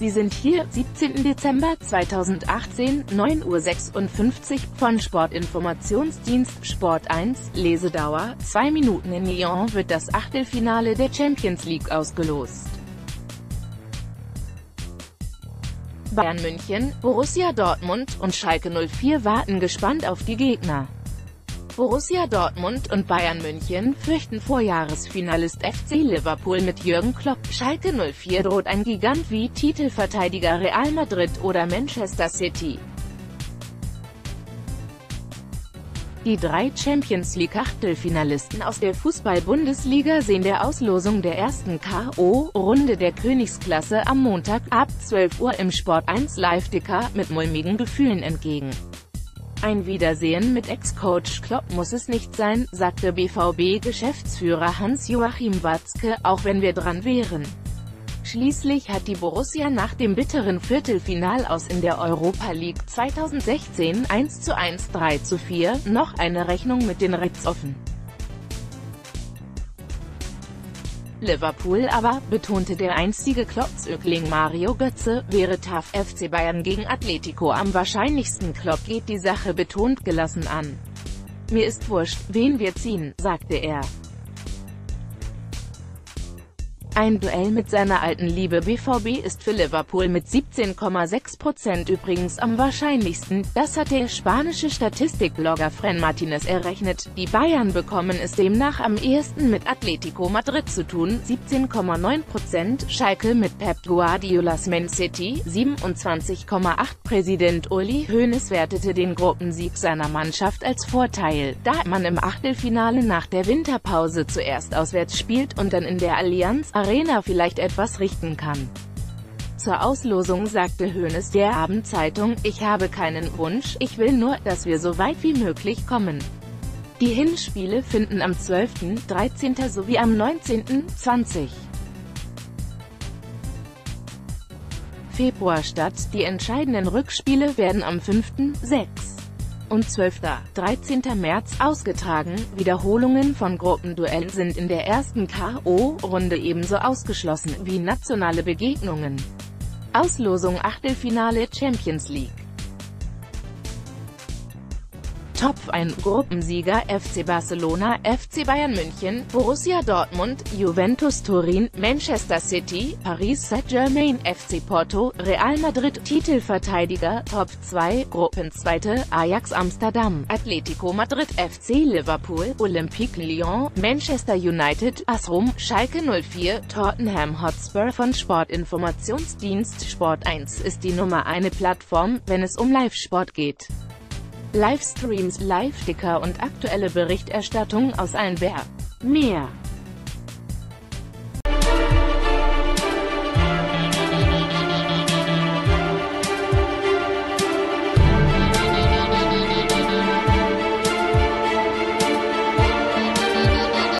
Sie sind hier, 17. Dezember 2018, 9.56 Uhr, von Sportinformationsdienst Sport 1, Lesedauer, 2 Minuten in Lyon wird das Achtelfinale der Champions League ausgelost. Bayern München, Borussia Dortmund und Schalke 04 warten gespannt auf die Gegner. Borussia Dortmund und Bayern München fürchten Vorjahresfinalist FC Liverpool mit Jürgen Klopp. Schalke 04 droht ein Gigant wie Titelverteidiger Real Madrid oder Manchester City. Die drei Champions League Achtelfinalisten aus der Fußball-Bundesliga sehen der Auslosung der ersten K.O.-Runde der Königsklasse am Montag ab 12 Uhr im Sport 1 Live-Dicker mit mulmigen Gefühlen entgegen. Ein Wiedersehen mit Ex-Coach Klopp muss es nicht sein, sagte BVB-Geschäftsführer Hans-Joachim Watzke, auch wenn wir dran wären. Schließlich hat die Borussia nach dem bitteren Viertelfinal aus in der Europa League 2016 1 zu 1 3 zu 4 noch eine Rechnung mit den Reds offen. Liverpool aber, betonte der einstige Kloppzögling Mario Götze, wäre TAF FC Bayern gegen Atletico am wahrscheinlichsten Klopp geht die Sache betont gelassen an. Mir ist wurscht, wen wir ziehen, sagte er. Ein Duell mit seiner alten Liebe BVB ist für Liverpool mit 17,6% übrigens am wahrscheinlichsten, das hat der spanische Statistikblogger Fren Martinez errechnet. Die Bayern bekommen es demnach am ehesten mit Atletico Madrid zu tun, 17,9%, Schalke mit Pep Guardiolas Man City, 27,8%. Präsident Uli Hoeneß wertete den Gruppensieg seiner Mannschaft als Vorteil, da man im Achtelfinale nach der Winterpause zuerst auswärts spielt und dann in der Allianz Arena vielleicht etwas richten kann. Zur Auslosung sagte Hoeneß der Abendzeitung, ich habe keinen Wunsch, ich will nur, dass wir so weit wie möglich kommen. Die Hinspiele finden am 12., 13. sowie am 19., 20. Februar statt, die entscheidenden Rückspiele werden am 5., 6 und 12. 13. März ausgetragen. Wiederholungen von Gruppenduellen sind in der ersten K.O.-Runde ebenso ausgeschlossen wie nationale Begegnungen. Auslosung Achtelfinale Champions League Top 1 Gruppensieger FC Barcelona, FC Bayern München, Borussia Dortmund, Juventus Turin, Manchester City, Paris Saint-Germain, FC Porto, Real Madrid, Titelverteidiger, Top 2, Gruppenzweite, Ajax Amsterdam, Atletico Madrid, FC Liverpool, Olympique Lyon, Manchester United, AS Schalke 04, Tottenham Hotspur von Sportinformationsdienst Sport 1 ist die Nummer eine Plattform, wenn es um Live-Sport geht. Livestreams, Live-Ticker und aktuelle Berichterstattung aus allen Bär. Mehr